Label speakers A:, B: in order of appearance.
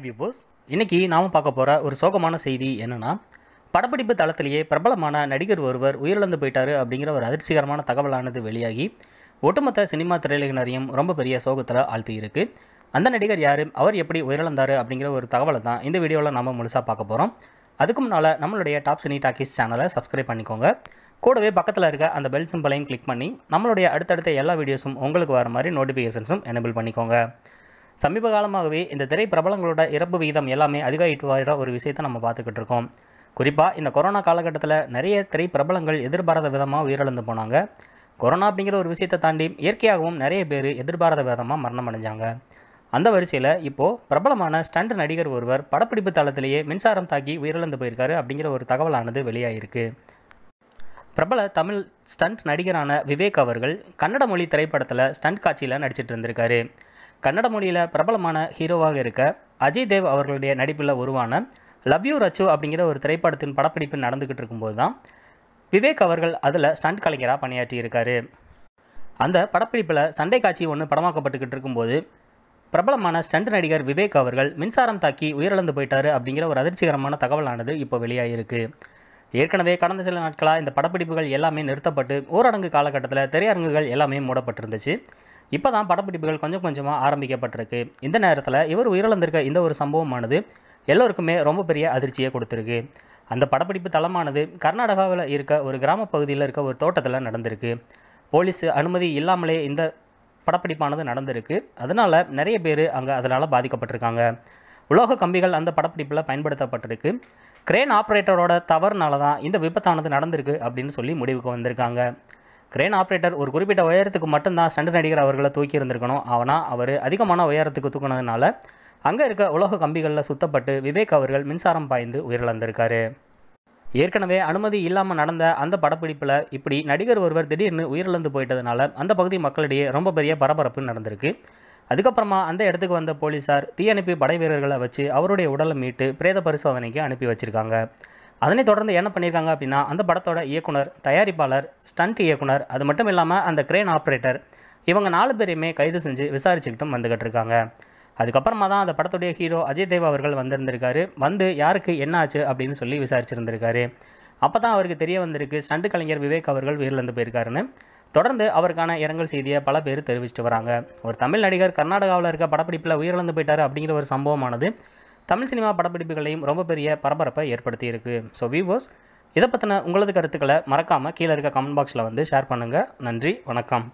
A: Hi viewers இன்னைக்கு நாம பார்க்க போகிற ஒரு சோகமான செய்தி என்னென்னா படப்பிடிப்பு தளத்திலேயே பிரபலமான நடிகர் ஒருவர் உயிரிழந்து போயிட்டாரு அப்படிங்கிற ஒரு அதிர்ச்சிகரமான தகவலானது வெளியாகி ஒட்டுமொத்த சினிமா திரையுலகினரையும் ரொம்ப பெரிய சோகத்தில் ஆழ்த்தி இருக்கு அந்த நடிகர் யார்? அவர் எப்படி உயிரிழந்தார் அப்படிங்கிற ஒரு தகவலை தான் இந்த வீடியோவில் நம்ம முழுசாக பார்க்க போகிறோம் அதுக்கு முன்னால் நம்மளுடைய டாப் சினி டாக்கிஸ் சேனலை சப்ஸ்கிரைப் பண்ணிக்கோங்க. கூடவே பக்கத்தில் இருக்க அந்த பெல் சிம்பிளையும் கிளிக் பண்ணி நம்மளுடைய அடுத்தடுத்த எல்லா வீடியோஸும் உங்களுக்கு வர மாதிரி நோட்டிஃபிகேஷன்ஸும் எனேபிள் பண்ணிக்கோங்க. சமீப காலமாகவே இந்த திரை பிரபலங்களோட இறப்பு விகிதம் எல்லாமே அதிகாயிட்டு வர ஒரு விஷயத்தை நம்ம பார்த்துக்கிட்டு இருக்கோம். குறிப்பாக இந்த கொரோனா காலகட்டத்தில் நிறைய திரை பிரபலங்கள் எதிர்பாராத விதமாக உயிரிழந்து போனாங்க. கொரோனா அப்படிங்கிற ஒரு விஷயத்தை தாண்டி இயற்கையாகவும் நிறைய பேர் எதிர்பாராத விதமாக மரணம் அடைஞ்சாங்க. அந்த வரிசையில் இப்போது பிரபலமான ஸ்டண்ட் நடிகர் ஒருவர் படப்பிடிப்பு தளத்திலேயே மின்சாரம் தாக்கி உயிரிழந்து போயிருக்காரு அப்படிங்கிற ஒரு தகவலானது வெளியாகிருக்கு பிரபல தமிழ் ஸ்டண்ட் நடிகரான விவேக் அவர்கள் கன்னட மொழி திரைப்படத்தில் ஸ்டண்ட் காட்சியில் நடிச்சிட்டு இருந்திருக்காரு. கன்னட மொழியில் பிரபலமான ஹீரோவாக இருக்க அஜய் தேவ் அவர்களுடைய நடிப்பில் உருவான லவ் யூ ரச்சு அப்படிங்கிற ஒரு திரைப்படத்தின் படப்பிடிப்பு நடந்துக்கிட்டு இருக்கும்போது தான் விவேக் அவர்கள் அதில் ஸ்டண்ட் கலைஞராக பணியாற்றியிருக்காரு அந்த படப்பிடிப்பில் சண்டை காட்சி ஒன்று படமாக்கப்பட்டுக்கிட்டு இருக்கும்போது பிரபலமான ஸ்டண்ட் நடிகர் விவேக் அவர்கள் மின்சாரம் தாக்கி உயிரிழந்து போயிட்டாரு அப்படிங்கிற ஒரு அதிர்ச்சிகரமான தகவலானது இப்போ வெளியாகிருக்கு ஏற்கனவே கடந்த சில நாட்களாக இந்த படப்பிடிப்புகள் எல்லாமே நிறுத்தப்பட்டு ஊரடங்கு காலகட்டத்தில் திரையரங்குகள் எல்லாமே மூடப்பட்டிருந்துச்சு. இப்போ தான் படப்பிடிப்புகள் கொஞ்சம் கொஞ்சமாக ஆரம்பிக்கப்பட்டிருக்கு. இந்த நேரத்தில் இவர் உயிரிழந்திருக்க இந்த ஒரு சம்பவமானது எல்லோருக்குமே ரொம்ப பெரிய அதிர்ச்சியை கொடுத்துருக்கு. அந்த படப்பிடிப்பு தளமானது கர்நாடகாவில் இருக்க ஒரு கிராம பகுதியில் இருக்க ஒரு தோட்டத்தில் நடந்திருக்கு. போலீஸ் அனுமதி இல்லாமலே இந்த படப்பிடிப்பானது நடந்திருக்கு. அதனால் நிறைய பேர் அங்கே அதனால் பாதிக்கப்பட்டிருக்காங்க. உலோக கம்பிகள் அந்த படப்பிடிப்பில் பயன்படுத்தப்பட்டிருக்கு. கிரேன் ஆப்ரேட்டரோட தவறுனால தான் இந்த விபத்தானது நடந்திருக்கு அப்படின்னு சொல்லி முடிவுக்கு வந்திருக்காங்க. கிரேன் ஆப்ரேட்டர் ஒரு குறிப்பிட்ட உயரத்துக்கு மட்டும்தான் ஸ்டண்ட் நடிகர் அவர்களை தூக்கி இருந்திருக்கணும். ஆனால் அவர் அதிகமான உயரத்துக்கு தூக்குனதுனால அங்கே இருக்க உலோக கம்பிகளில் சுத்தப்பட்டு விவேக் அவர்கள் மின்சாரம் பாய்ந்து உயிரிழந்திருக்காரு. ஏற்கனவே அனுமதி இல்லாமல் நடந்த அந்த படப்பிடிப்பில் இப்படி நடிகர் ஒருவர் திடீர்னு உயிரிழந்து போயிட்டதுனால அந்த பகுதி மக்களிடையே ரொம்ப பெரிய பரபரப்பு நடந்திருக்கு. அதுக்கப்புறமா அந்த இடத்துக்கு வந்த போலீஸார் தீயணைப்பு படை வீரர்களை வச்சு அவருடைய உடலை மீட்டு பிரேத பரிசோதனைக்கு அனுப்பி வச்சுருக்காங்க. அதனை தொடர்ந்து என்ன பண்ணியிருக்காங்க அப்படின்னா அந்த படத்தோட இயக்குனர் தயாரிப்பாளர் ஸ்டண்ட் இயக்குனர் அது மட்டும் இல்லாமல் அந்த கிரேன் ஆப்ரேட்டர் இவங்க நாலு பேரையுமே கைது செஞ்சு விசாரிச்சுக்கிட்டும் வந்துக்கிட்டு இருக்காங்க. அதுக்கப்புறமா தான் அந்த படத்துடைய ஹீரோ அஜய் தேவ் அவர்கள் வந்திருந்திருக்காரு. வந்து யாருக்கு என்ன ஆச்சு அப்படின்னு சொல்லி விசாரிச்சிருந்திருக்காரு. அப்போ தான் அவருக்கு தெரிய வந்திருக்கு ஸ்டண்ட் கலைஞர் விவேக் அவர்கள் உயிரிழந்து போயிருக்காருன்னு. தொடர்ந்து அவருக்கான இரங்கல் செய்தியை பல பேர் தெரிவிச்சுட்டு வராங்க. ஒரு தமிழ் நடிகர் கர்நாடகாவில் இருக்க படப்பிடிப்பில் உயிரிழந்து போயிட்டாரு அப்படிங்கிற ஒரு சம்பவமானது தமிழ் சினிமா படப்பிடிப்புகளையும் ரொம்ப பெரிய பரபரப்பை ஏற்படுத்தியிருக்கு. ஸோ வியூவர்ஸ் இதை பற்றின உங்களது கருத்துக்களை மறக்காமல் கீழே இருக்க கமெண்ட் பாக்ஸில் வந்து ஷேர் பண்ணுங்கள் நன்றி வணக்கம்.